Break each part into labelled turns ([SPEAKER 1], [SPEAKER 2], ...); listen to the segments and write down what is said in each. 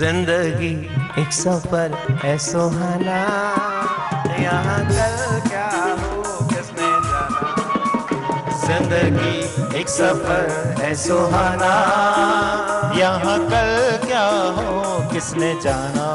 [SPEAKER 1] ज़िंदगी एक सफ़र है सुहाना। यहाँ कल क्या हो, किसने जाना? ज़िंदगी एक सफ़र है सुहाना।
[SPEAKER 2] यहाँ कल क्या हो, किसने जाना?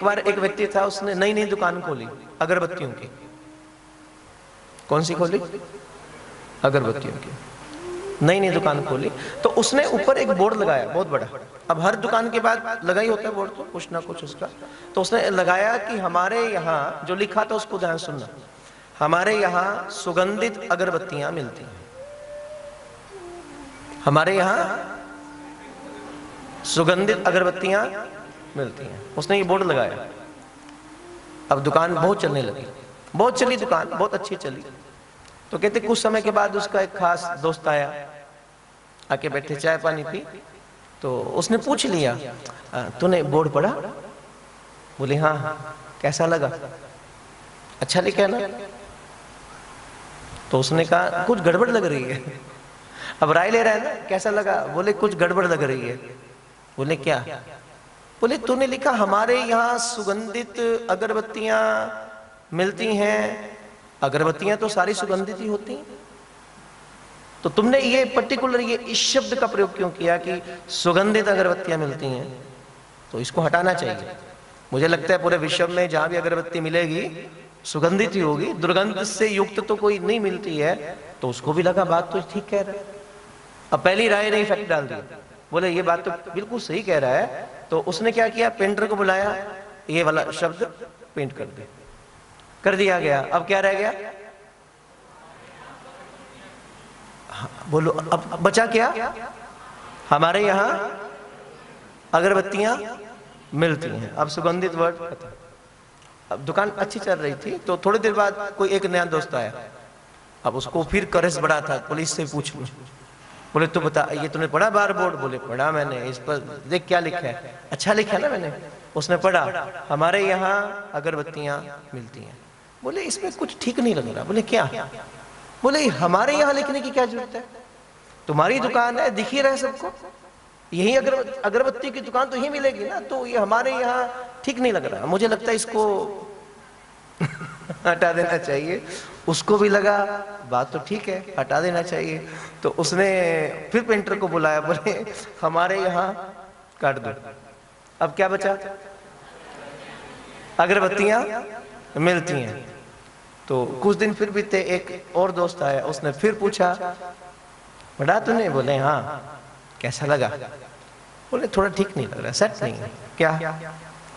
[SPEAKER 1] एक बार एक व्यक्ति था, उसने नई नई दुकान खोली, अगरबत्तियों की। कौन सी खोली? अगरबत्तियों की। नई नई दुकान खोली तो उसने ऊपर एक बोर्ड लगाया, बहुत बड़ा। अब हर दुकान के बाद लगा ही होता है बोर्ड तो कुछ ना कुछ उसका। तो उसने लगाया कि हमारे यहाँ, जो लिखा था उसको ध्यान सुनना। हमारे यहाँ सुगंधित अगरबत्तियाँ मिलती हैं। हमारे यहाँ सुगंधित अगरबत्तियाँ मिलती हैं। उसने ये बोर्ड लगाया। अब दुकान बहुत चलने लगी। बहुत चली दुकान, बहुत अच्छी चली। तो कहते कुछ समय के बाद उसका एक खास दोस्त आया। आके बैठे, चाय पानी पी। तो उसने पूछ लिया तूने बोर्ड पढ़ा? बोले हाँ हाँ कैसा लगा? अच्छा लिखा है ना तो उसने कहा, कुछ गड़बड़ लग रही है। अब राय ले रहा है ना, कैसा लगा? बोले, कुछ गड़बड़ लग रही है। बोले, क्या? बोले, तूने लिखा, हमारे यहाँ सुगंधित अगरबत्तियाँ मिलती हैं। अगरबत्तियाँ तो सारी सुगंधित ही होती हैं। तो तुमने ये पर्टिकुलर ये इस शब्द का प्रयोग क्यों किया कि सुगंधित अगरबत्तियाँ मिलती हैं? तो इसको हटाना चाहिए। मुझे लगता है पूरे विश्व में जहाँ भी अगरबत्ती मिलेगी, सुगंधित ही होगी। दुर्गंध से युक्त तो कोई नहीं मिलती है तो उसको भी लगा, बात तो ठीक कह रहा है। अब पहली राय नहीं फैक्ट डाल दिया बोले, ये बात तो बिल्कुल सही कह रहा है तो उसने क्या किया? पेंटर को बुलाया। ये वाला शब्द पेंट कर दे। कर दिया गया। अब क्या रह गया? बोलो, अब बचा क्या? हमारे यहाँ अगरबत्तियाँ मिलती हैं। अब सुगंधित वर्ड अब दुकान अच्छी चल रही थी तो थोड़ी देर बाद कोई एक नया दोस्त आया। अब उसको फिर करस बढ़ा था, पुलिस से पूछ लो बोले तो बता, ये तूने पढ़ा बार बोर्ड? बोले, पढ़ा मैंने, इस पर देख क्या लिखा है। अच्छा लिखा है ना मैंने? उसने पढ़ा, हमारे यहाँ अगरबत्तियाँ मिलती हैं। बोले, इसमें कुछ ठीक नहीं लग रहा। बोले, क्या? बोले, हमारे यहाँ लिखने की क्या ज़रूरत है? तुम्हारी दुकान है, दिख ही रहा है सबको। यही अगर, अगरबत्ती की दुकान तो यही मिलेगी ना तो ये हमारे यहाँ ठीक नहीं लग रहा। मुझे लगता है इसको हटा देना चाहिए। उसको भी लगा, बात तो ठीक है, हटा देना चाहिए। तो उसने फिर पेंटर को बुलाया, बोले, हमारे यहाँ काट दो। अब क्या बचा? अगरबत्तियाँ मिलती हैं। तो कुछ दिन फिर बीते, एक और दोस्त आया, उसने फिर पूछा, बड़ा तूने? बोले हाँ। कैसा लगा? बोले, थोड़ा ठीक नहीं लग रहा सेट नहीं क्या?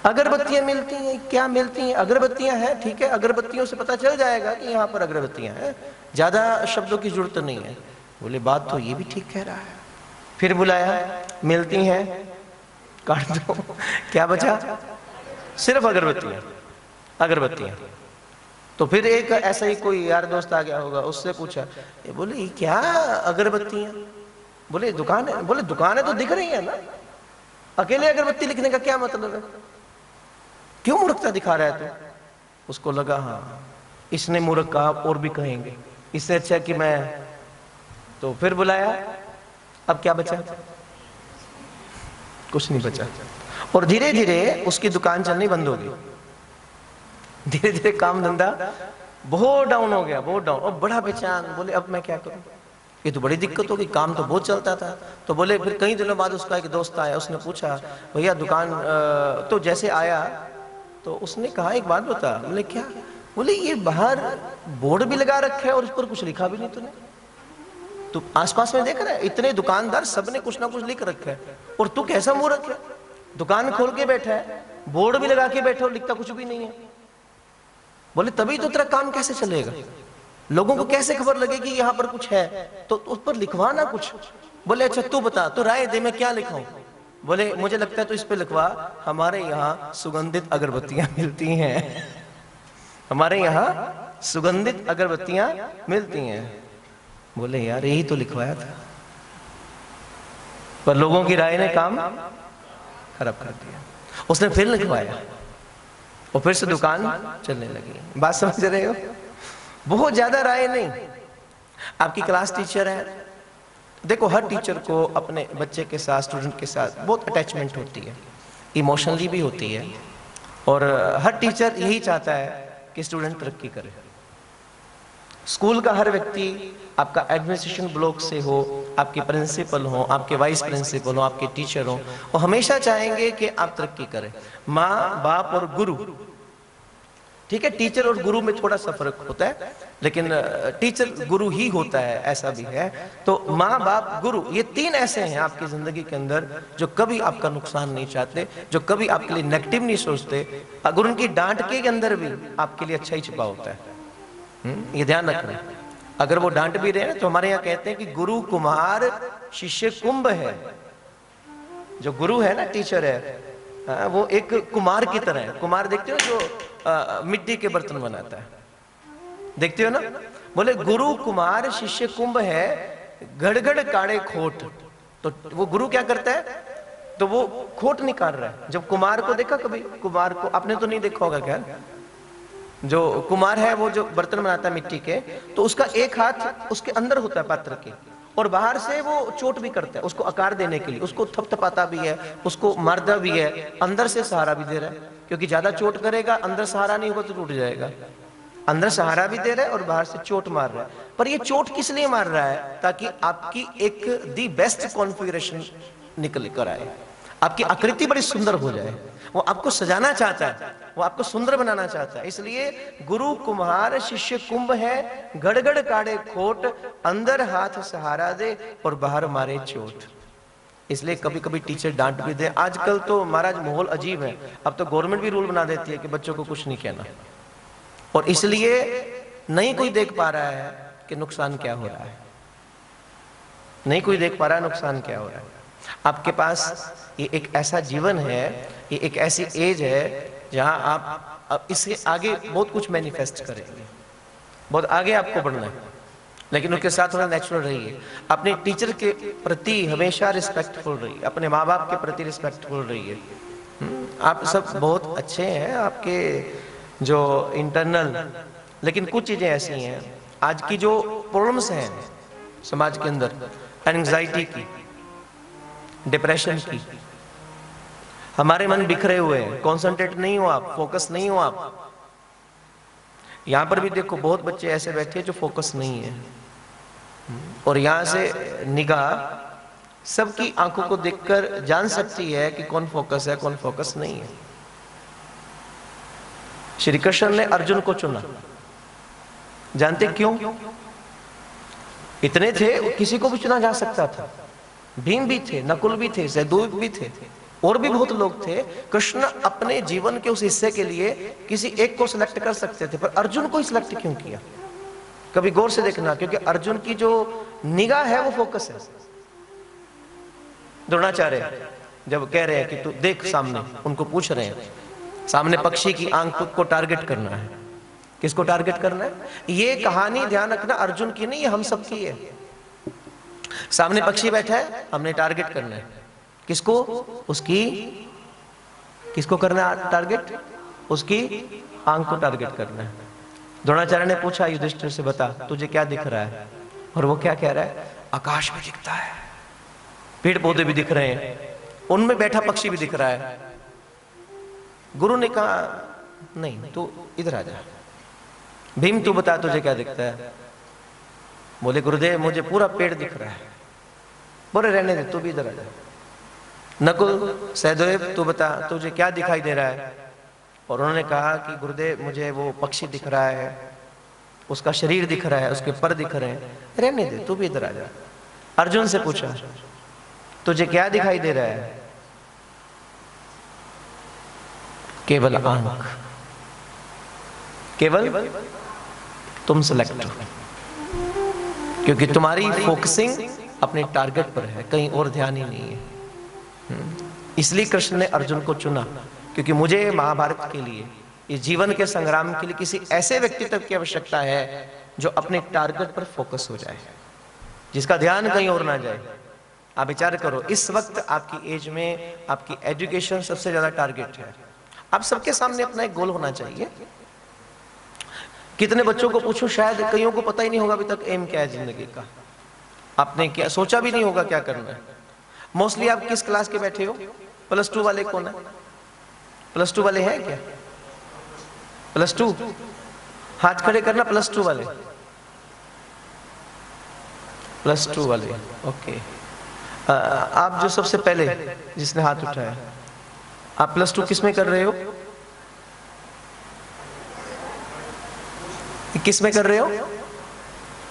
[SPEAKER 1] अगरबत्तियाँ मिलती हैं, क्या मिलती हैं? अगरबत्तियाँ हैं, ठीक है, अगरबत्तियों से पता चल जाएगा कि यहाँ पर अगरबत्तियाँ हैं। ज़्यादा शब्दों की ज़रूरत नहीं है। बोले, बात तो ये भी ठीक कह रहा है। फिर बुलाया, मिलती हैं। काट दो। क्या बचा? सिर्फ़ अगरबत्तियाँ अगरबत्तियाँ। तो फिर एक ऐसा ही कोई यार दोस्त आ गया होगा, उससे पूछा, ये बोले क्या अगरबत्तियाँ? बोले, दुकान है, बोले, दुकान है तो दिख रही है ना। अकेले अगरबत्ती लिखने का क्या मतलब है? क्यों मूर्खता दिखा रहा है तू? उसको लगा हाँ इसने मूर्ख कहा और भी कहेंगे। इससे अच्छा कि मैं तो फिर बुलाया। अब क्या बचा? कुछ नहीं बचा। और धीरे धीरे उसकी दुकान चलनी बंद हो गई। धीरे धीरे काम धंधा बहुत डाउन हो गया, बहुत डाउन और बड़ा बेचैन, बोले, अब मैं क्या करूँ? ये तो बड़ी दिक्कत होगी, काम तो बहुत चलता था। तो बोले, फिर कई दिनों बाद उसका एक दोस्त आया, उसने पूछा, भैया, दुकान तो जैसे आया तो उसने कहा, एक बात बता। बोले, क्या? बोले, ये बाहर बोर्ड भी लगा रखा है और उस पर कुछ लिखा भी नहीं तूने। तू आसपास में देख रहा इतने दुकानदार सबने कुछ ना कुछ लिख रखा है। और तू कैसा मूर्ख है? दुकान खोल के बैठा है, बोर्ड भी लगा के बैठा और लिखता कुछ भी नहीं है। बोले, तभी तो तेरा काम कैसे चलेगा? लोगों को कैसे खबर लगेगी यहाँ पर कुछ है? तो उस पर लिखवा ना कुछ। बोले अच्छा तू बता तो राय दे, मैं क्या लिखाऊं? बोले, मुझे लगता है तो इस पे लिखवा। हमारे यहाँ सुगंधित अगरबत्तियाँ मिलती हैं। हमारे यहाँ सुगंधित अगरबत्तियाँ मिलती हैं। बोले, यार, यही तो लिखवाया था। पर लोगों की राय ने काम खराब कर दिया। उसने फिर लिखवाया। और फिर से दुकान चलने लगी। बात समझ रहे हो? बहुत ज़्यादा राय नहीं। आपकी क्लास टीचर है। देखो, हर टीचर को अपने बच्चे के साथ स्टूडेंट के साथ बहुत अटैचमेंट होती है इमोशनली भी होती है, और हर टीचर यही चाहता है कि स्टूडेंट तरक्की करे। स्कूल का हर व्यक्ति आपका एडमिनिस्ट्रेशन ब्लॉक से हो, आपके प्रिंसिपल हो, आपके वाइस प्रिंसिपल हो, आपके टीचर हो, वो हमेशा चाहेंगे कि आप तरक्की करें। माँ, बाप और गुरु ठीक है टीचर और गुरु में थोड़ा सा फ़र्क होता है लेकिन टीचर गुरु ही होता है ऐसा भी है। तो माँ बाप गुरु ये तीन ऐसे हैं आपकी ज़िंदगी के अंदर जो कभी आपका नुकसान नहीं चाहते जो कभी आपके लिए नेगेटिव नहीं सोचते अगर उनकी डांट के अंदर भी आपके लिए अच्छा ही छिपा होता है। हम्म, ये ध्यान रखना। अगर वो डांट भी रहे तो हमारे यहाँ कहते हैं कि गुरु कुमार शिष्य कुंभ है। जो गुरु है ना टीचर है हाँ, वो एक कुमार की तरह है। कुमार देखते हो जो मिट्टी के बर्तन बनाता है। देखते हो ना? बोले, गुरु कुमार शिष्य कुंभ है, गड़गड़ काड़े खोट। तो वो गुरु क्या करता है? तो वो खोट निकाल रहा है। जब कुमार को देखा कभी? कुमार को, आपने तो नहीं देखा होगा क्या? जो कुमार है, वो जो बर्तन बनाता है मिट्टी के तो उसका एक हाथ उसके अंदर होता है पात्र के। और बाहर से वो चोट भी करता है, उसको आकार देने के लिए। उसको थपथपाता भी है, उसको मरदा भी है, अंदर से सहारा भी दे रहा है। क्योंकि ज़्यादा चोट करेगा, अंदर सहारा नहीं होगा तो टूट जाएगा। अंदर सहारा भी दे रहा है और बाहर से चोट मार रहा है। पर ये चोट किस लिए मार रहा है? ताकि आपकी एक दी बेस्ट कॉन्फ़िगरेशन निकल कर आए। आपकी आकृति बड़ी सुंदर हो जाए। वो आपको सजाना चाहता है। वो आपको सुंदर बनाना चाहता है। इसलिए गुरु कुम्हार शिष्य कुंभ है। गड़गड़ काड़े खोट, अंदर हाथ सहारा दे और बाहर मारे चोट। इसलिए कभी कभी टीचर डांट भी दे। आजकल तो महाराज माहौल अजीब है। अब तो गवर्नमेंट भी रूल बना देती है कि बच्चों को कुछ नहीं कहना। और इसलिए नहीं कोई देख पा रहा है कि नुकसान क्या हो रहा है। नहीं कोई देख पा रहा है नुकसान क्या हो रहा है। आपके पास ये एक ऐसा जीवन है, ये एक ऐसी एज है, जहाँ आप इससे आगे बहुत कुछ मैनिफेस्ट करेंगे। बहुत आगे आपको बढ़ना है। लेकिन उसके साथ थोड़ा नेचुरल रहिए अपने टीचर के प्रति हमेशा रिस्पेक्टफुल रहिए अपने माँ बाप के प्रति रिस्पेक्टफुल रहिए हम्म, आप सब बहुत अच्छे हैं आपके जो इंटरनल लेकिन कुछ चीज़ें ऐसी हैं। आज की जो प्रॉब्लम्स हैं समाज के अंदर एंजाइटी की डिप्रेशन की हमारे मन बिखरे हुए हैं कॉन्सेंट्रेट नहीं हो आप फोकस नहीं हो आप। यहाँ पर भी देखो बहुत बच्चे ऐसे बैठे हैं जो फोकस नहीं है। और यहाँ से निगाह सबकी आँखों को देखकर जान सकती है कि कौन फोकस है, कौन फोकस नहीं है। श्री कृष्ण ने अर्जुन को चुना। जानते क्यों? इतने थे, किसी को भी चुना जा सकता था। भीम भी थे, नकुल भी थे सहदूब भी थे, और भी बहुत लोग थे। कृष्ण अपने जीवन के उस हिस्से के लिए किसी एक को सिलेक्ट कर सकते थे, पर अर्जुन को सिलेक्ट क्यों किया? कभी गौर से देखना, क्योंकि अर्जुन की जो निगाह है वो फोकस है। द्रोणाचार्य जब कह रहे हैं कि तू देख सामने, उनको पूछ रहे हैं, सामने पक्षी की आँख को टारगेट करना है। किसको टारगेट करना है? ये कहानी ध्यान रखना अर्जुन की नहीं हम सबकी है। सामने पक्षी बैठा है, हमने टारगेट करना है। किसको? उसकी, किसको करना है टारगेट उसकी आँख को टारगेट करना है। द्रोणाचार्य ने पूछा, युधिष्ठिर से बता, तुझे क्या दिख रहा है? और वो क्या कह रहा है? आकाश में दिखता है। पेड़ पौधे भी दिख रहे हैं। उनमें बैठा पक्षी भी दिख रहा है। गुरु ने कहा, नहीं, तू इधर आ जा। भीम, तू बता तुझे क्या दिखता है? बोले, गुरुदेव, मुझे पूरा पेड़ दिख रहा है। बोले, रहने दे, तू भी इधर आ जा। नकुल, सहदेव, तू बता, तुझे क्या दिखाई दे रहा है? और उन्होंने कहा कि, गुरुदेव, मुझे वो पक्षी दिख रहा है। उसका शरीर दिख रहा है, उसके पर दिख रहे हैं। रहने दे, तू भी इधर आ जा। अर्जुन से पूछा, तुझे क्या दिखाई दे रहा है? केवल आँख। केवल? तुम सिलेक्ट क्योंकि तुम्हारी फोकसिंग अपने टारगेट पर है, कहीं और ध्यान ही नहीं है। हम्म। इसलिए कृष्ण ने अर्जुन को चुना, क्योंकि मुझे महाभारत के लिए इस जीवन के संग्राम के लिए किसी ऐसे व्यक्तित्व की आवश्यकता है जो अपने टारगेट पर फोकस हो जाए, जिसका ध्यान कहीं और ना जाए। आप विचार करो, इस वक्त आपकी एज में आपकी एजुकेशन सबसे ज़्यादा टारगेट है। आप सबके सामने अपना एक गोल होना चाहिए। कितने बच्चों को पूछो, शायद कईयों को पता ही नहीं होगा अभी तक एम क्या है ज़िंदगी का। आपने क्या, सोचा भी नहीं होगा क्या करना है। मोस्टली आप किस क्लास के बैठे हो? प्लस टू वाले कौन है? प्लस टू वाले हैं क्या? Plus two? हाथ खड़े करना प्लस टू वाले। प्लस टू वाले, ओके। आप जो सबसे पहले जिसने हाथ उठाया, आप प्लस टू किसमें कर रहे हो? किसमें कर रहे हो?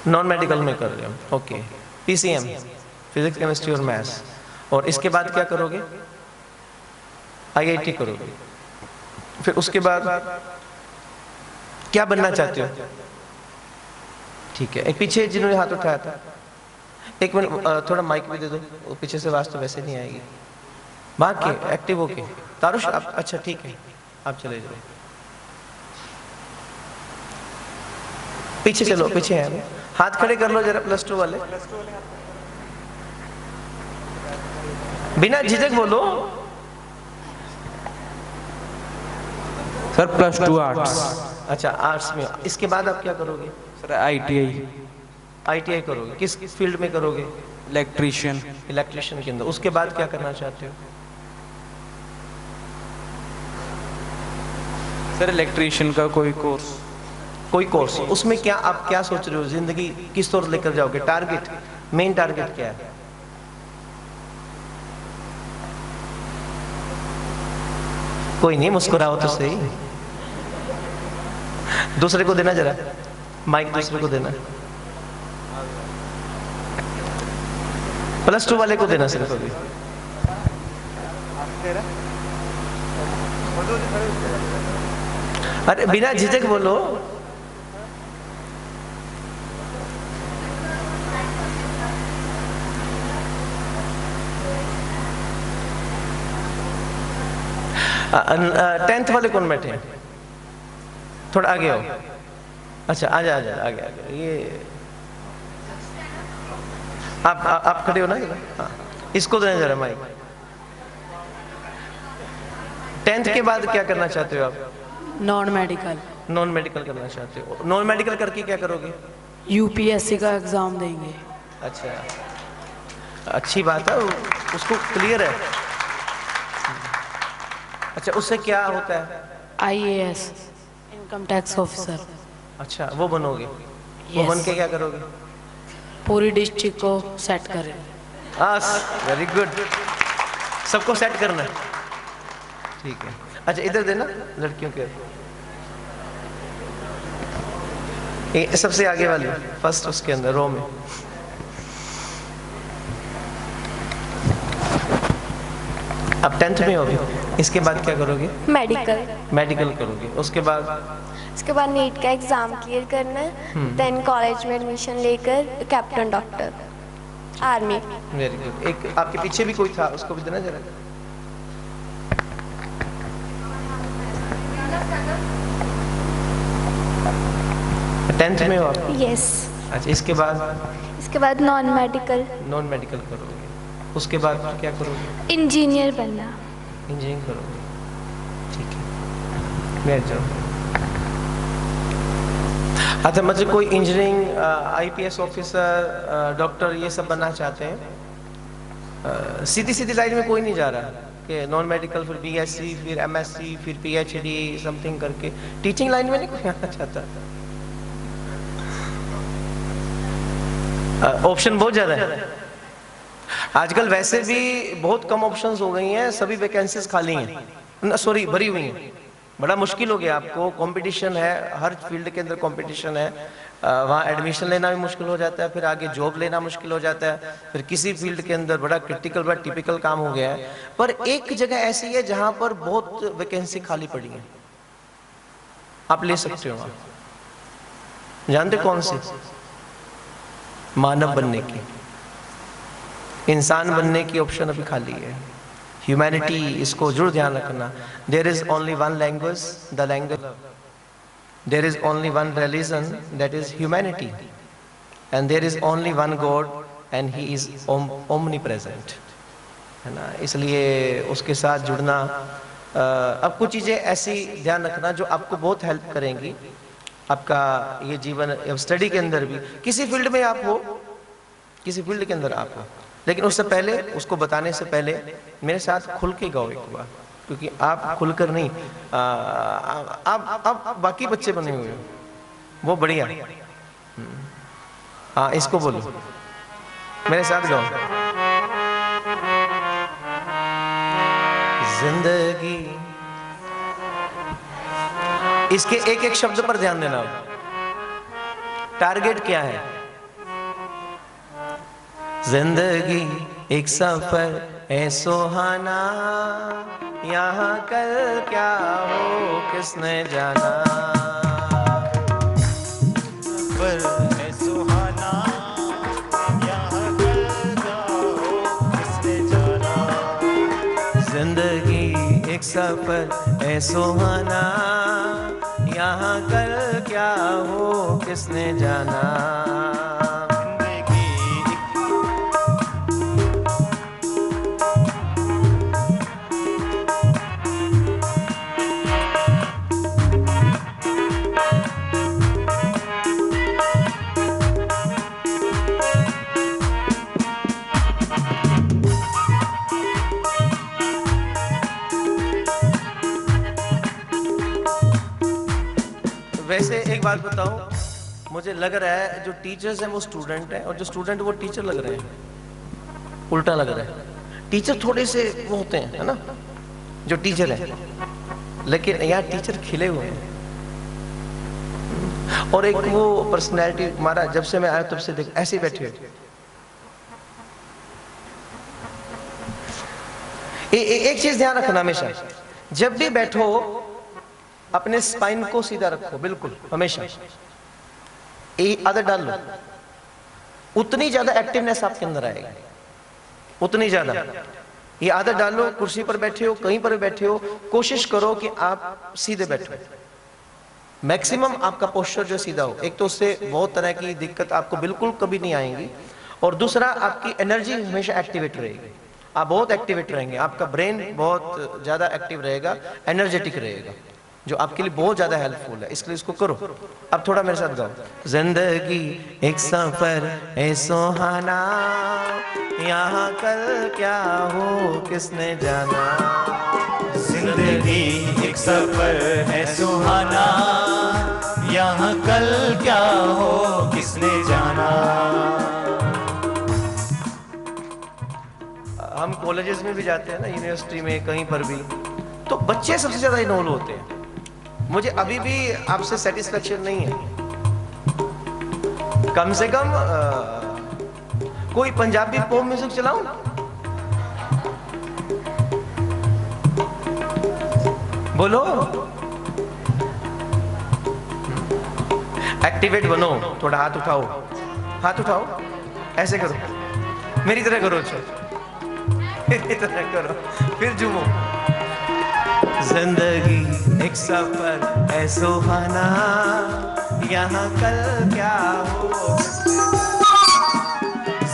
[SPEAKER 1] नॉन मेडिकल में कर रहे हो, ओके। पीसीएम फिजिक्स केमिस्ट्री और मैथ्स और इसके बाद क्या करोगे? आईआईटी करोगे। फिर उसके बाद क्या बनना चाहते हो? ठीक है। एक पीछे जिन्होंने हाथ उठाया था। एक मिनट थोड़ा माइक भी दे दो। वो पीछे से आवाज़ तो वैसे नहीं आएगी। भाग के एक्टिव होके। तारुष आप अच्छा ठीक है। आप चले जाओ। पीछे चलो पीछे हैं। हाथ खड़े कर लो जरा प्लस टू वाले। बिना झिझक बोलो।
[SPEAKER 3] सर प्लस टू आर्ट्स
[SPEAKER 1] अच्छा आर्ट्स में। इसके बाद आप क्या करोगे?
[SPEAKER 3] सर आईटीआई
[SPEAKER 1] आईटीआई करोगे। किस किस फ़ील्ड में करोगे?
[SPEAKER 3] इलेक्ट्रीशियन
[SPEAKER 1] इलेक्ट्रिशियन के अंदर। उसके बाद क्या करना चाहते हो?
[SPEAKER 3] सर इलेक्ट्रीशियन का कोई कोर्स
[SPEAKER 1] कोई कोर्स उसमें क्या आप क्या सोच रहे हो? ज़िंदगी किस तौर लेकर जाओगे? टारगेट मेन टारगेट क्या है? कोई नहीं मुस्कुराओ तो सही। दूसरे को देना जरा। माइक दूसरे को देना। प्लस टू वाले को देना सिर्फ़ अभी। अरे, बिना झिझक बोलो। टेंथ वाले कौन बैठे हैं? थोड़ा आगे हो अच्छा आ जा आ जा आगे आगे। ये आप आ, आप खड़े हो ना? हाँ। इसको देना जरा माइक। टेंथ के बाद क्या करना चाहते हो आप?
[SPEAKER 4] नॉन मेडिकल
[SPEAKER 1] नॉन मेडिकल करना चाहते हो। नॉन मेडिकल करके क्या करोगे?
[SPEAKER 4] यूपीएससी का एग्ज़ाम देंगे।
[SPEAKER 1] अच्छा। अच्छी बात है उसको क्लियर है। अच्छा उससे क्या होता है?
[SPEAKER 4] आईएएस इनकम टैक्स ऑफिसर
[SPEAKER 1] अच्छा वो बनोगे? वो बन के क्या करोगे?
[SPEAKER 4] पूरी डिस्ट्रिक्ट को सेट करें।
[SPEAKER 1] वेरी गुड सबको सेट करना है। ठीक है। अच्छा इधर देना लड़कियों के। सबसे आगे वाली फ़र्स्ट उसके अंदर रो में। अब टेंथ में हो अभी? इसके बाद क्या करोगे?
[SPEAKER 5] मेडिकल
[SPEAKER 1] मेडिकल करोगे। उसके बाद?
[SPEAKER 5] उसके बाद नीट का एग्ज़ाम क्लियर करना है देन कॉलेज में एडमिशन लेकर captain doctor army
[SPEAKER 1] very good एक आपके पीछे भी कोई था उसको भी देना जरा। टेंथ में हो आप?
[SPEAKER 5] यस
[SPEAKER 1] अच्छा इसके बाद?
[SPEAKER 5] इसके बाद नॉन मेडिकल
[SPEAKER 1] नॉन मेडिकल करोगे। उसके बाद क्या करोगे?
[SPEAKER 5] इंजीनियर बनना.
[SPEAKER 1] इंजीनियरिंग करोगे। ठीक है। मैं जाऊँ। अच्छा मुझे कोई इंजीनियरिंग आईपीएस ऑफिसर डॉक्टर ये सब बनना चाहते हैं? सीधी सीधी लाइन में कोई नहीं जा रहा कि नॉन मेडिकल फिर बीएससी फिर एमएससी फिर पीएचडी समथिंग करके। टीचिंग लाइन में नहीं कोई आना चाहता? ऑप्शन बहुत ज़्यादा है। आजकल वैसे भी बहुत कम ऑप्शंस हो गई हैं, सभी वैकेंसीज खाली हैं। सॉरी भरी हुई हैं। बड़ा मुश्किल हो गया आपको। कंपटीशन है, हर फ़ील्ड के अंदर कंपटीशन है। वहाँ एडमिशन लेना भी मुश्किल हो जाता है, फिर आगे जॉब लेना मुश्किल हो जाता है। फिर किसी फ़ील्ड के अंदर बड़ा क्रिटिकल बड़ा टिपिकल काम हो गया है। पर एक जगह ऐसी है जहाँ पर बहुत वैकेंसी खाली पड़ी है। आप ले सकते हो जानते कौन सी? मानव बनने की। इंसान बनने की ऑप्शन अभी खाली है। ह्यूमैनिटी इसको ज़रूर ध्यान रखना। There is only one language the language there is only one religion that is humanity and there is only one God and he is omnipresent है ना? इसलिए उसके साथ जुड़ना अब कुछ चीज़ें ऐसी ध्यान रखना जो आपको बहुत हेल्प करेंगी। आपका ये जीवन स्टडी के अंदर भी। किसी फ़ील्ड में आप हो, किसी फ़ील्ड के अंदर आप हो लेकिन उससे पहले, उसको बताने से पहले मेरे साथ खुल के गाओ एक बार, क्योंकि आप खुलकर नहीं आप आप बाकी बच्चे बने हुए वो बढ़िया। हाँ इसको बोलो। मेरे साथ गाओ। ज़िंदगी। इसके एक एक शब्द पर ध्यान देना। टारगेट क्या है? ज़िंदगी एक सफ़र है सुहाना। यहाँ कल क्या हो, किसने जाना?
[SPEAKER 2] पर है सुहाना। यहाँ कल क्या हो, किसने जाना?
[SPEAKER 1] ज़िंदगी एक सफ़र है सुहाना। यहाँ कल क्या हो, किसने जाना? बात बताऊँ, मुझे लग रहा है जो टीचर्स हैं वो स्टूडेंट हैं और जो स्टूडेंट वो टीचर लग रहे हैं। उल्टा लग रहा है। टीचर थोड़े से वो होते हैं, है ना? जो टीचर है। लेकिन यहाँ टीचर खिले हुए हैं। और एक वो पर्सनैलिटी हमारा जब से मैं आया तब से देख, ऐसे बैठे हुए एक चीज़ ध्यान रखना हमेशा। जब भी बैठो अपने स्पाइन को सीधा रखो, बिल्कुल, हमेशा। आदत डाल लो। उतनी ज़्यादा एक्टिवनेस आपके अंदर आएगी। उतनी ज़्यादा। ये आदत डालो, कुर्सी पर बैठे हो, कहीं पर बैठे हो, कोशिश करो कि आप सीधे बैठो। मैक्सिमम आपका पोस्चर जो सीधा हो। एक तो उससे बहुत तरह की दिक्कत आपको बिल्कुल कभी नहीं आएँगी। और दूसरा, आपकी एनर्जी हमेशा एक्टिवेट रहेगी। आप बहुत एक्टिवेट रहेंगे। आपका ब्रेन बहुत ज़्यादा एक्टिव रहेगा एनर्जेटिक रहेगा। जो आपके लिए बहुत ज़्यादा हेल्पफुल है इसलिए इसको करो। अब थोड़ा मेरे साथ गाओ। ज़िंदगी एक सफ़र है सुहाना यहाँ कल क्या हो किसने जाना?
[SPEAKER 2] ज़िंदगी एक सफ़र है सुहाना यहाँ कल क्या हो किसने जाना?
[SPEAKER 1] हम कॉलेजेस में भी जाते हैं ना यूनिवर्सिटी में कहीं पर भी। तो बच्चे सबसे ज़्यादा इन्वॉल्व होते हैं। मुझे अभी भी आपसे सेटिस्फेक्शन नहीं है। कम से कम आ, कोई पंजाबी पॉप म्यूज़िक चलाऊं? बोलो। एक्टिवेट बनो थोड़ा हाथ उठाओ। हाथ उठाओ। ऐसे करो। मेरी तरह करो अच्छा मेरी तरह करो। फिर झूमो। ज़िंदगी एक सफ़र है सुहाना। यहाँ कल क्या हो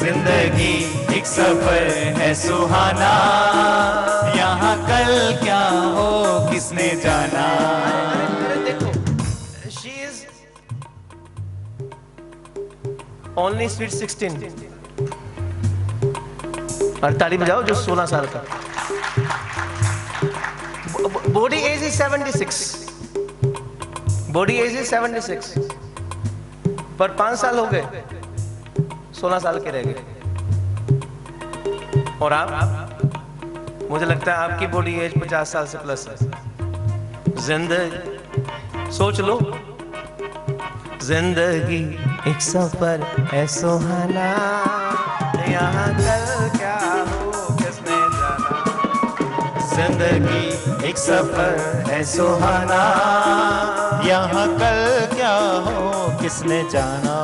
[SPEAKER 2] ज़िंदगी एक सफ़र है सुहाना। यहाँ कल क्या हो, किसने जाना?
[SPEAKER 1] ओनली स्वीट सिक्सटीन और ताली बजाओ जो सोलह साल का। Body age is 76 body age is 76 पर पाँच साल हो गए। सोलह साल के रह गए। और आप? मुझे लगता है आपकी बॉडी एज पचास साल से प्लस है। ज़िंदगी, सोच लो। ज़िंदगी एक सफ़र है, सुहाना। यहाँ कल
[SPEAKER 2] ज़िंदगी एक सफ़र है सुहाना। यहाँ कल क्या हो किसने जाना?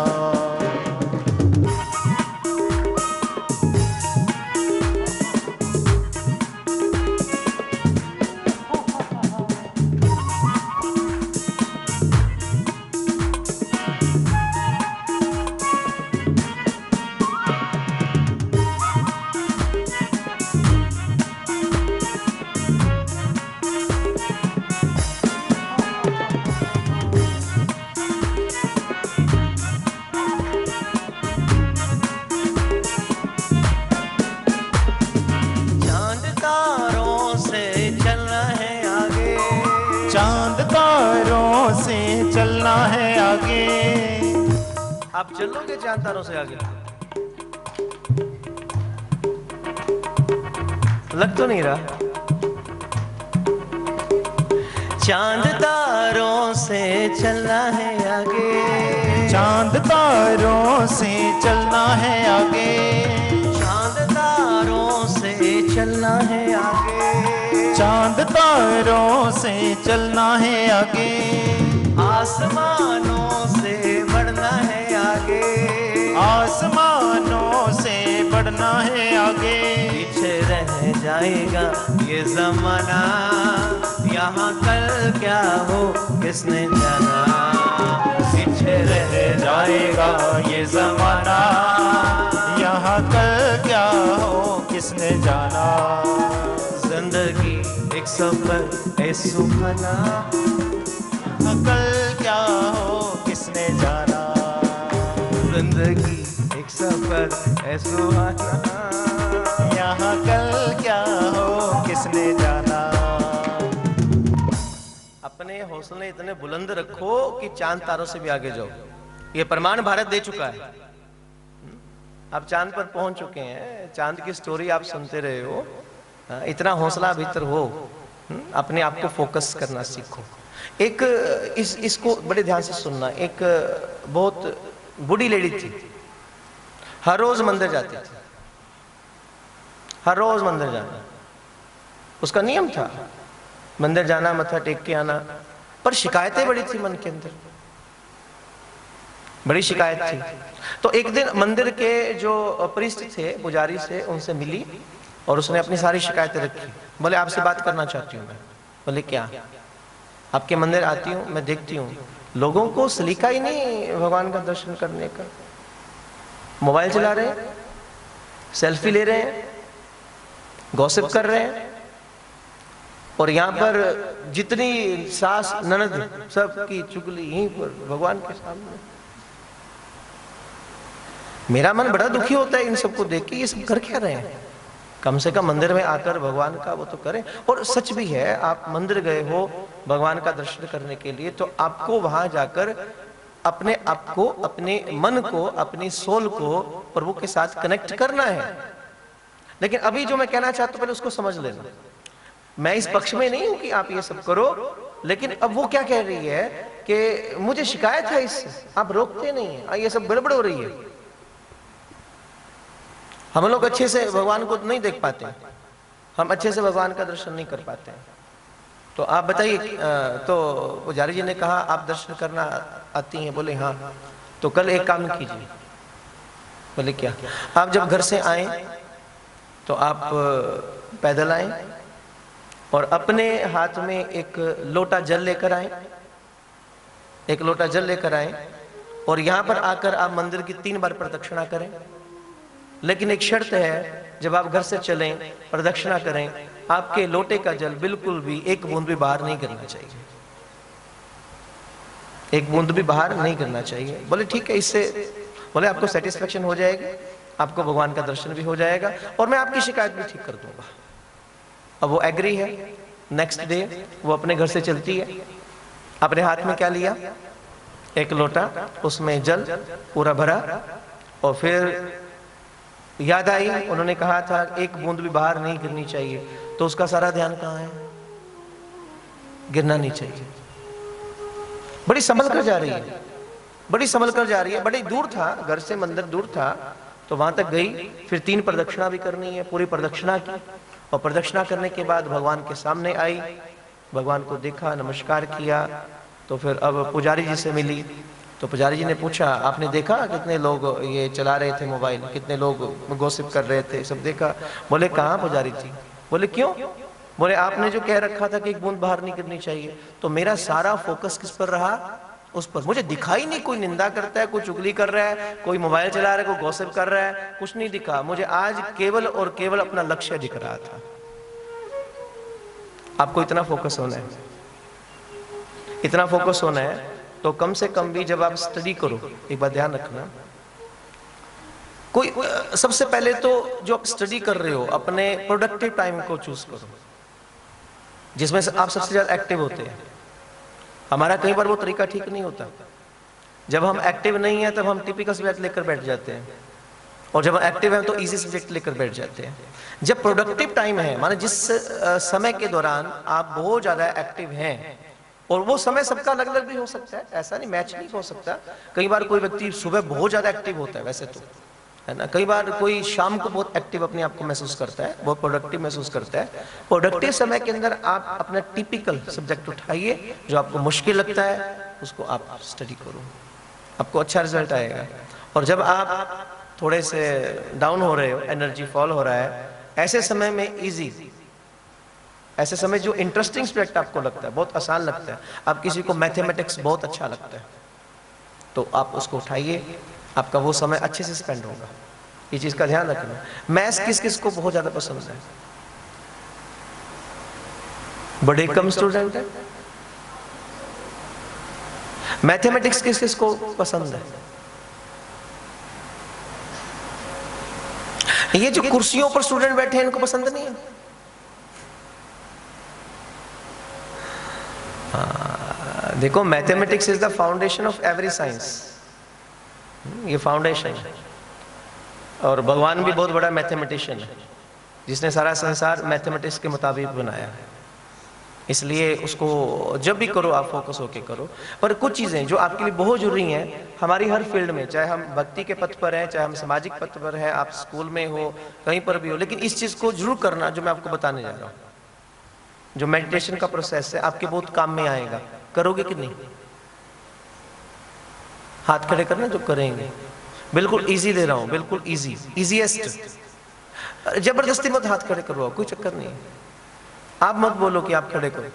[SPEAKER 1] तारों से आगे। लग तो नहीं रहा। चाँद तारों से चलना है आगे।
[SPEAKER 2] चाँद तारों से चलना है आगे।
[SPEAKER 1] चाँद तारों से चलना है आगे।
[SPEAKER 2] चाँद तारों से चलना है आगे।
[SPEAKER 1] आसमानों से बढ़ना है आगे।
[SPEAKER 2] आसमानों से बढ़ना है आगे।
[SPEAKER 1] पीछे रह जाएगा ये जमाना। यहाँ कल क्या हो किसने जाना? पीछे रह
[SPEAKER 2] जाएगा ये जमाना। यहाँ कल क्या हो किसने जाना?
[SPEAKER 1] ज़िंदगी एक सफ़र है सुहाना
[SPEAKER 2] कल क्या हो किसने जाना?
[SPEAKER 1] ज़िंदगी एक सफ़र है सुहाना
[SPEAKER 2] यहाँ कल क्या हो किसने जाना?
[SPEAKER 1] अपने हौसले इतने बुलंद रखो कि चाँद तारों से भी आगे जाओ। ये प्रमाण भारत दे चुका है। आप चाँद पर पहुँच चुके हैं। चाँद की स्टोरी आप सुनते रहे हो। हाँ, इतना हौसला भीतर हो। हम्म, अपने आप को फोकस करना सीखो। एक इस इसको बड़े ध्यान से सुनना। एक बहुत बूढ़ी लेडी थी। हर रोज मंदिर जाती थी। हर रोज मंदिर जाना उसका नियम था, मंदिर जाना, मत्था टेक के आना, पर शिकायतें बड़ी थी मन के अंदर। बड़ी शिकायत थी। तो एक दिन मंदिर के जो परिष्ठ थे, पुजारी से, उनसे मिली और उसने अपनी सारी शिकायतें रखी। बोले, आपसे बात करना चाहती हूँ मैं। बोले, क्या? आपके मंदिर आती हूँ, मैं देखती हूँ। लोगों को सलीका ही नहीं भगवान का दर्शन करने का। मोबाइल चला रहे हैं, सेल्फी ले रहे हैं, गॉसिप कर रहे हैं, और यहाँ पर जितनी सास, ननद सब की चुगली यहीं पर भगवान के सामने। मेरा मन बड़ा दुखी होता है इन सबको देख के, ये सब कर क्या रहे हैं? कम से कम मंदिर में आकर भगवान का वो तो करें। और सच भी है, आप मंदिर गए हो भगवान का दर्शन करने के लिए तो आपको वहाँ जाकर अपने आप को, अपने मन को, अपनी सोल को प्रभु के साथ कनेक्ट करना है। लेकिन अभी जो मैं कहना चाहता हूँ, पहले उसको समझ लेना। मैं इस पक्ष में नहीं हूँ कि आप ये सब करो, लेकिन अब वो क्या कह रही है कि मुझे शिकायत है इससे। आप रोकते नहीं है, ये सब गड़बड़ हो रही है। हम लोग अच्छे से भगवान को नहीं देख पाते। हम अच्छे से भगवान का दर्शन नहीं कर पाते। तो आप बताइए तो पुजारी जी ने कहा, आप दर्शन करना आती हैं। बोले हाँ। तो कल एक काम कीजिए। बोले, क्या? आप जब घर से आए तो आप पैदल आए और अपने हाथ में एक लोटा जल लेकर आए। एक लोटा जल लेकर आए और यहाँ पर आकर आप मंदिर की तीन बार प्रदक्षिणा करें। लेकिन एक शर्त है, जब आप घर से चलें, प्रदक्षिणा करें, आपके लोटे का जल बिल्कुल भी एक बूंद भी बाहर नहीं करना चाहिए। एक बूंद भी बाहर नहीं करना चाहिए। बोले, ठीक है, इससे बोले, आपको सेटिस्फेक्शन हो जाएगी, आपको भगवान का दर्शन भी हो जाएगा और मैं आपकी शिकायत भी ठीक कर दूँगा। अब वो एग्री है। नेक्स्ट डे वो अपने घर से चलती है। अपने हाथ में क्या लिया? एक लोटा, उसमें जल पूरा भरा और फिर याद आई? उन्होंने कहा था, एक बूंद भी बाहर नहीं गिरनी चाहिए। तो उसका सारा ध्यान कहाँ है? गिरना नहीं चाहिए। बड़ी संभल कर जा रही है। बड़ी संभल कर जा रही है। बड़ी दूर था, घर से मंदिर दूर था तो वहाँ तक गई। फिर तीन प्रदक्षिणा भी करनी है, पूरी प्रदक्षिणा की। और प्रदक्षिणा करने के बाद भगवान के सामने आई। भगवान को देखा, नमस्कार किया तो फिर अब पुजारी जी से मिली। तो पुजारी जी ने पूछा, आपने देखा कितने लोग ये चला रहे थे मोबाइल? कितने लोग गोसिप कर रहे थे? सब देखा? बोले, कहाँ पुजारी जी? बोले, क्यों? बोले, आपने जो कह रखा था कि एक बूंद बाहर नहीं करनी चाहिए तो मेरा सारा फोकस किस पर रहा? उस पर। मुझे दिखाई नहीं, कोई निंदा करता है, कोई चुगली कर रहा है, कोई मोबाइल चला रहा है, कोई गॉसिप कर रहा है, कुछ नहीं दिखा। मुझे आज केवल और केवल अपना लक्ष्य दिख रहा था। आपको इतना फोकस होना है? इतना फोकस होना है तो कम से कम भी जब आप स्टडी करो, एक बार ध्यान रखना। कोई, सबसे पहले तो जो आप स्टडी कर रहे हो, अपने प्रोडक्टिव टाइम को चूज़ करो, जिसमें से आप सबसे ज़्यादा एक्टिव होते हैं। हमारा कई बार वो तरीका ठीक नहीं होता। जब हम एक्टिव नहीं है, तब हम टिपिकल सब्जेक्ट लेकर बैठ जाते हैं। और जब एक्टिव हैं तो इजी सब्जेक्ट लेकर बैठ जाते हैं। जब प्रोडक्टिव टाइम है, माने जिस समय के दौरान आप बहुत ज़्यादा एक्टिव हैं और वो समय सबका अलग अलग भी हो सकता है। ऐसा नहीं मैच नहीं हो सकता। कई बार कोई व्यक्ति सुबह बहुत ज़्यादा एक्टिव होता है, वैसे तो। है ना? कई बार कोई शाम को बहुत एक्टिव अपने आप को महसूस करता है, बहुत प्रोडक्टिव महसूस करता है। प्रोडक्टिव समय के अंदर आप अपना टिपिकल सब्जेक्ट उठाइए, जो आपको मुश्किल लगता है, उसको आप स्टडी करो। आपको अच्छा रिज़ल्ट आएगा। और जब आप थोड़े से डाउन हो रहे हो एनर्जी फॉल हो रहा है, ऐसे समय में इजी ऐसे समय जो इंटरेस्टिंग सब्जेक्ट आपको लगता है, बहुत आसान लगता है। अब किसी को मैथमेटिक्स बहुत अच्छा लगता है। तो आप उसको उठाइए, आपका वो समय अच्छे से स्पेंड होगा। ये चीज़ का ध्यान रखना। मैथ्स किस किस को बहुत ज़्यादा पसंद है? बड़े कम स्टूडेंट है। मैथमेटिक्स किस किस को पसंद है? ये जो कुर्सियों पर स्टूडेंट बैठे हैं, इनको पसंद नहीं है? देखो mathematics is the foundation of every science ये फाउंडेशन है और भगवान भी बहुत बड़ा मैथमेटिशियन है, जिसने सारा संसार मैथमेटिक्स के मुताबिक बनाया है। इसलिए उसको जब भी करो, आप फोकस होके करो। पर कुछ चीज़ें जो आपके लिए बहुत ज़रूरी हैं, हमारी हर फ़ील्ड में, चाहे हम भक्ति के पथ पर हैं, चाहे हम सामाजिक पथ पर हैं, आप स्कूल में हो, कहीं पर भी हो, लेकिन इस चीज़ को ज़रूर करना जो मैं आपको बताने जा रहा हूँ। जो मेडिटेशन का प्रोसेस है, आपके बहुत काम में आएगा। करोगे कि नहीं? हाथ खड़े करना जो करेंगे। बिल्कुल इजी दे रहा हूँ, बिल्कुल इजी इजीएस्ट ज़बरदस्ती मत हाथ खड़े करवाओ, कोई चक्कर नहीं। आप मत बोलो कि आप खड़े करो।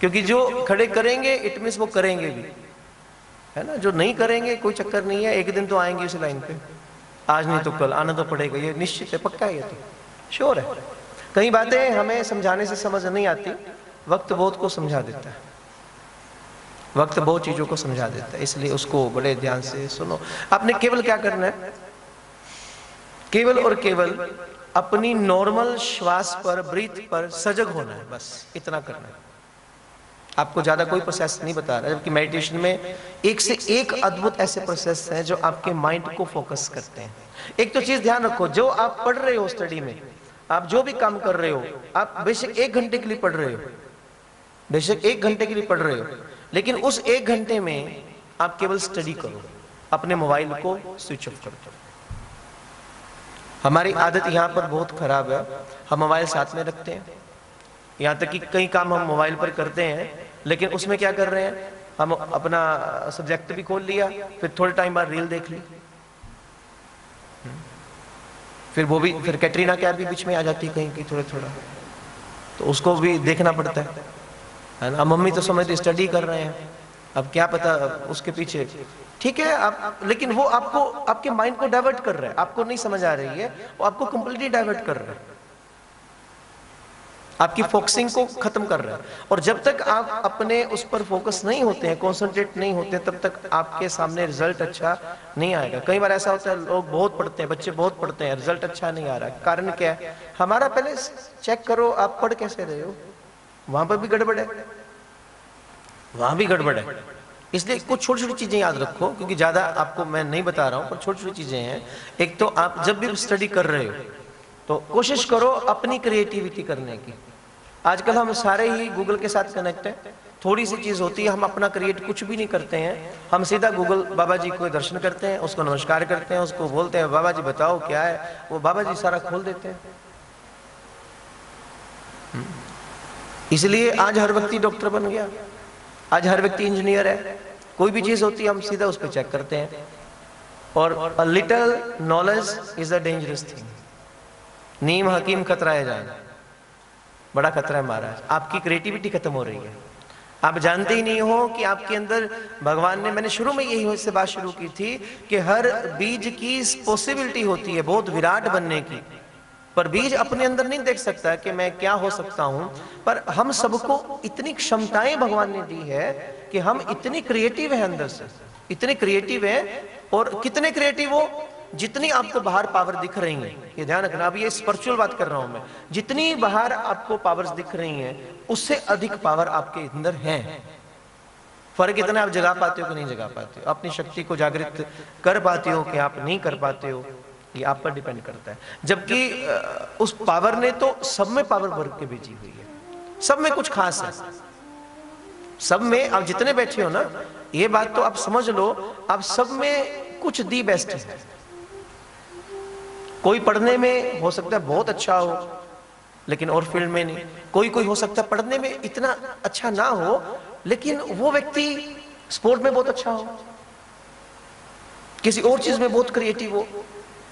[SPEAKER 1] क्योंकि जो खड़े करेंगे इट मीन वो करेंगे भी। है ना? जो नहीं करेंगे, कोई चक्कर नहीं है, एक दिन तो आएँगे उस लाइन पे। आज नहीं तो कल, आना तो पड़ेगा, ये निश्चित है, पक्का है ये तो। श्योर है। कई बातें हमें समझाने से समझ नहीं आती, वक्त बहुत को समझा देता है। वक्त बहुत चीज़ों को समझा देता है, इसलिए उसको बड़े ध्यान से सुनो। आपने केवल क्या करना है? केवल और केवल अपनी नॉर्मल श्वास पर ब्रीथ पर सजग होना है, बस इतना करना है। आपको ज़्यादा कोई प्रोसेस नहीं बता रहा, जबकि मेडिटेशन में एक से एक अद्भुत ऐसे प्रोसेस हैं जो आपके माइंड को फोकस करते हैं। एक तो चीज़ ध्यान रखो, जो आप पढ़ रहे हो स्टडी में, आप जो भी काम कर रहे हो, आप बेशक एक घंटे के लिए पढ़ रहे हो, बेशक एक घंटे के लिए पढ़ रहे हो लेकिन उस एक घंटे में आप केवल स्टडी करो, अपने मोबाइल को स्विच ऑफ़ कर। दो हमारी आदत यहाँ पर बहुत खराब है। हम मोबाइल साथ में रखते हैं। यहाँ तक कि कई काम हम मोबाइल पर करते हैं, लेकिन उसमें क्या कर रहे हैं? हम अपना सब्जेक्ट भी खोल लिया, फिर थोड़े टाइम बाद रील देख ली। फिर वो भी, फिर कैटरीना कैफ भी बीच में आ जाती है कहीं कहीं थोड़ा थोड़ा तो उसको भी देखना पड़ता है। है ना? अब मम्मी तो समझते स्टडी कर रहे हैं। अब क्या पता उसके पीछे। ठीक है आप लेकिन वो आपको आपके माइंड को डाइवर्ट कर रहा है। आपको नहीं समझ आ रही है वो आपको कंप्लीटली डाइवर्ट कर रहा है। आपकी फोकसिंग को खत्म कर रहा है। और जब तक आप अपने उस पर फोकस नहीं होते हैं कॉन्सेंट्रेट नहीं होते तब तक आपके सामने रिज़ल्ट अच्छा नहीं आएगा। कई बार ऐसा होता है लोग बहुत पढ़ते हैं बच्चे बहुत पढ़ते हैं रिज़ल्ट अच्छा नहीं आ रहा। कारण क्या है? हमारा पहले चेक करो आप पढ़ कैसे रहे हो? वहाँ पर भी गड़बड़ है। वहाँ भी गड़बड़ है। इसलिए कुछ छोटी छोटी चीज़ें याद रखो, क्योंकि ज़्यादा आपको मैं नहीं बता रहा हूँ, पर छोटी छोटी चीज़ें हैं। एक तो आप जब भी स्टडी कर रहे हो तो कोशिश करो अपनी क्रिएटिविटी करने की। आजकल हम सारे ही गूगल के साथ कनेक्ट हैं। थोड़ी सी चीज़ होती है, हम अपना क्रिएट कुछ भी नहीं करते हैं। हम सीधा गूगल बाबा जी को दर्शन करते हैं, उसको नमस्कार करते हैं, उसको बोलते हैं, बाबा जी बताओ क्या है? वो बाबा जी सारा खोल देते हैं। इसलिए आज हर व्यक्ति डॉक्टर बन गया। आज हर व्यक्ति इंजीनियर है। कोई भी चीज़ होती है, हम सीधा उस पर चेक करते हैं। और little knowledge is a dangerous thing नीम हकीम खतरा है जान बड़ा खतरा है महाराज। आपकी क्रिएटिविटी खत्म हो रही है। आप जानते ही नहीं हो कि आपके अंदर भगवान ने, मैंने शुरू में यही से बात शुरू की थी कि हर बीज की पॉसिबिलिटी होती है, बहुत विराट बनने की। पर बीज अपने अंदर नहीं देख सकता कि मैं क्या हो सकता हूँ। पर हम सबको इतनी क्षमताएँ भगवान ने दी है कि हम इतनी क्रिएटिव है अंदर से। इतने क्रिएटिव है और कितने क्रिएटिव हो जितनी आपको बाहर पावर दिख रही है। ये ध्यान रखना, अभी ये स्पिरिचुअल बात कर रहा हूँ मैं। जितनी बाहर आपको पावर्स दिख रही हैं, उससे अधिक पावर आपके अंदर है। फ़र्क इतना आप जगा पाते हो कि नहीं जगा पाते हो? अपनी शक्ति को जागृत कर पाते हो कि आप नहीं कर पाते हो? ये आप पर डिपेंड करता है। जबकि उस पावर ने तो सब में पावर भर के भेजी हुई है। सब में कुछ खास है। सब में आप जितने बैठे हो ना, ये बात तो आप समझ लो, आप सब में कुछ दी बेस्ट है। कोई पढ़ने में हो सकता है बहुत अच्छा हो, लेकिन और फ़ील्ड में नहीं। कोई कोई हो सकता है पढ़ने में इतना अच्छा ना हो, लेकिन वो व्यक्ति स्पोर्ट में बहुत अच्छा हो। किसी और चीज़ में बहुत क्रिएटिव हो।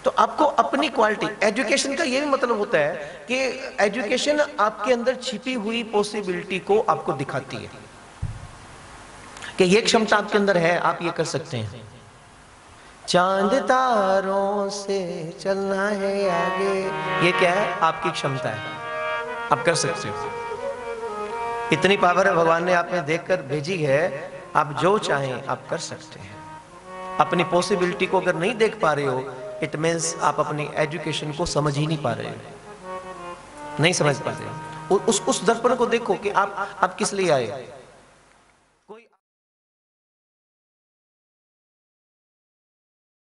[SPEAKER 1] तो आपको अपनी क्वालिटी एजुकेशन का ये भी मतलब होता है कि एजुकेशन आपके अंदर छिपी हुई पॉसिबिलिटी को आपको दिखाती है। कि ये क्षमता आपके अंदर है, आप ये कर सकते हैं। चाँद तारों से चलना है आगे, ये क्या है? आपकी क्षमता है। आप कर सकते हो। इतनी पावर है, भगवान ने आप में देखकर भेजी है, आप जो चाहें आप कर सकते हैं। अपनी पॉसिबिलिटी को अगर नहीं देख पा रहे हो इट मीन्स आप अपनी एजुकेशन को समझ ही नहीं पा रहे नहीं समझ पा रहे उस उस दर्पण को देखो कि आप आप किस लिए आए?